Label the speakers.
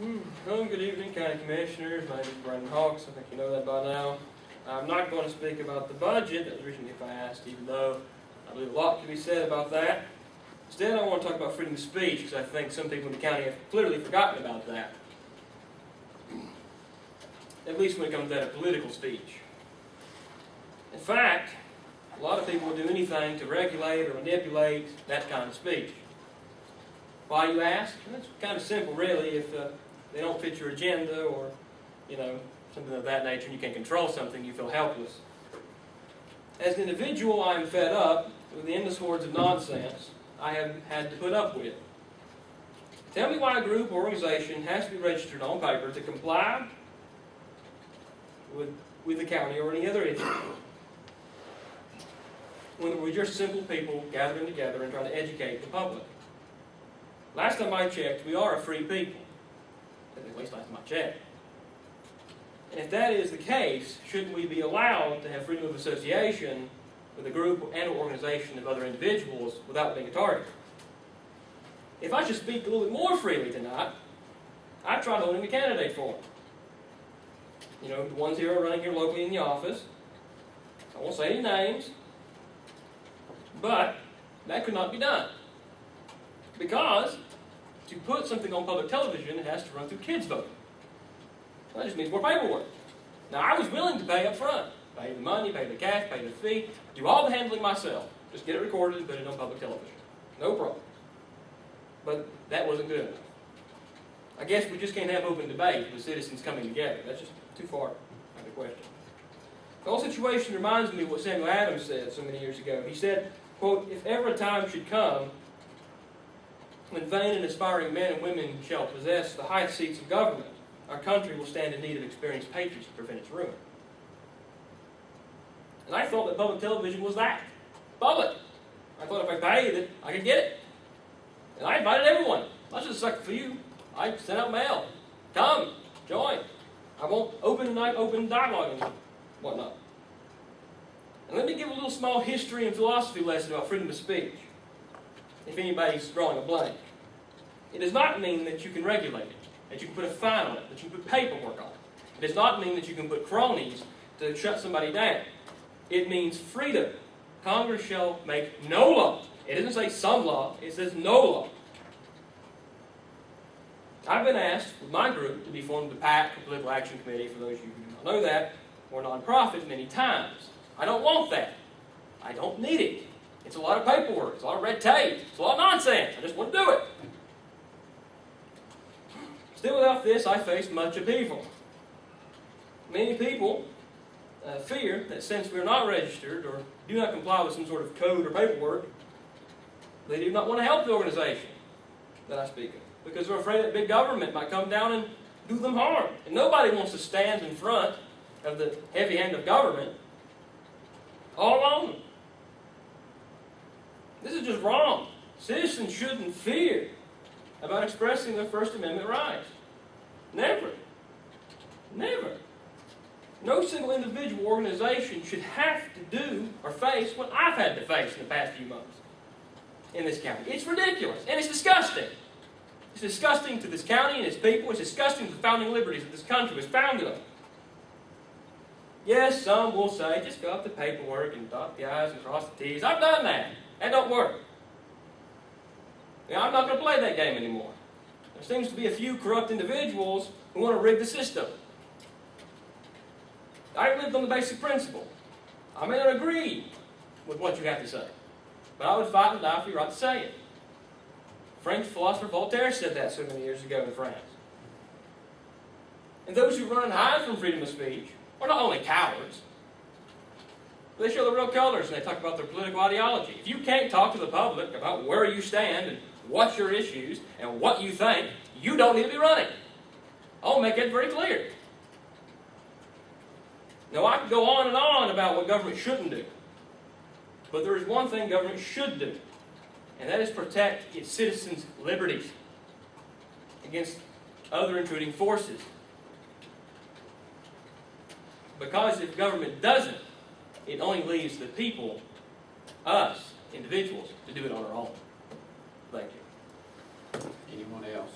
Speaker 1: Mm. Well, good evening, County Commissioners. My name is Brandon Hawks. I think you know that by now. I'm not going to speak about the budget that was originally passed, even though I believe a lot can be said about that. Instead, I want to talk about freedom of speech because I think some people in the county have clearly forgotten about that. At least when it comes to that political speech. In fact, a lot of people will do anything to regulate or manipulate that kind of speech. Why, you ask? It's kind of simple, really. If uh, they don't fit your agenda or, you know, something of that nature, and you can't control something, you feel helpless. As an individual, I am fed up with the endless hordes of nonsense I have had to put up with. Tell me why a group or organization has to be registered on paper to comply with, with the county or any other entity. When we're just simple people gathering together and trying to educate the public. Last time I checked, we are a free people. At least last time I checked. And if that is the case, shouldn't we be allowed to have freedom of association with a group and or organization of other individuals without being a target? If I should speak a little bit more freely tonight, I tried holding a candidate for them. You know, the ones here are running here locally in the office. I won't say any names, but that could not be done. Because to put something on public television, it has to run through kids voting. That just means more paperwork. Now, I was willing to pay up front. Pay the money, pay the cash, pay the fee, do all the handling myself. Just get it recorded and put it on public television. No problem. But that wasn't good enough. I guess we just can't have open debate with citizens coming together. That's just too far out of a question. The whole situation reminds me of what Samuel Adams said so many years ago. He said, quote, if ever a time should come when vain and aspiring men and women shall possess the high seats of government, our country will stand in need of experienced patriots to prevent its ruin. And I thought that public television was that. Public. I thought if I paid it, I could get it. And I invited everyone. Not just sucker for you. I sent out mail. Come, join. I want open night, open dialogue and whatnot. And let me give a little small history and philosophy lesson about freedom of speech. If anybody's drawing a blank. It does not mean that you can regulate it, that you can put a fine on it, that you can put paperwork on it. It does not mean that you can put cronies to shut somebody down. It means freedom. Congress shall make no law. It doesn't say some law, it says no law. I've been asked with my group to be formed the PAC, the Political Action Committee, for those of you who do not know that, or nonprofit many times. I don't want that. I don't need it. It's a lot of paperwork, it's a lot of red tape, it's a lot of nonsense. I just want to do it. Still, without this, I face much upheaval. Many people uh, fear that since we're not registered or do not comply with some sort of code or paperwork, they do not want to help the organization that I speak of because they're afraid that big government might come down and do them harm. And nobody wants to stand in front of the heavy hand of government all alone. This is just wrong. Citizens shouldn't fear about expressing their First Amendment rights. Never. Never. No single individual organization should have to do or face what I've had to face in the past few months in this county. It's ridiculous and it's disgusting. It's disgusting to this county and its people. It's disgusting to the founding liberties that this country was founded on. Yes, some will say, just go up the paperwork and dot the I's and cross the T's. I've done that. That don't work. Now, I'm not going to play that game anymore. There seems to be a few corrupt individuals who want to rig the system. I lived on the basic principle. I may not agree with what you have to say, but I would fight and die for your right to say it. French philosopher Voltaire said that so many years ago in France. And those who run and hide from freedom of speech are not only cowards, they show the real colors and they talk about their political ideology. If you can't talk to the public about where you stand and what your issues and what you think, you don't need to be running. I'll make that very clear. Now, I could go on and on about what government shouldn't do. But there is one thing government should do, and that is protect its citizens' liberties against other intruding forces. Because if government doesn't, it only leaves the people, us, individuals, to do it on our own. Thank you. Anyone else?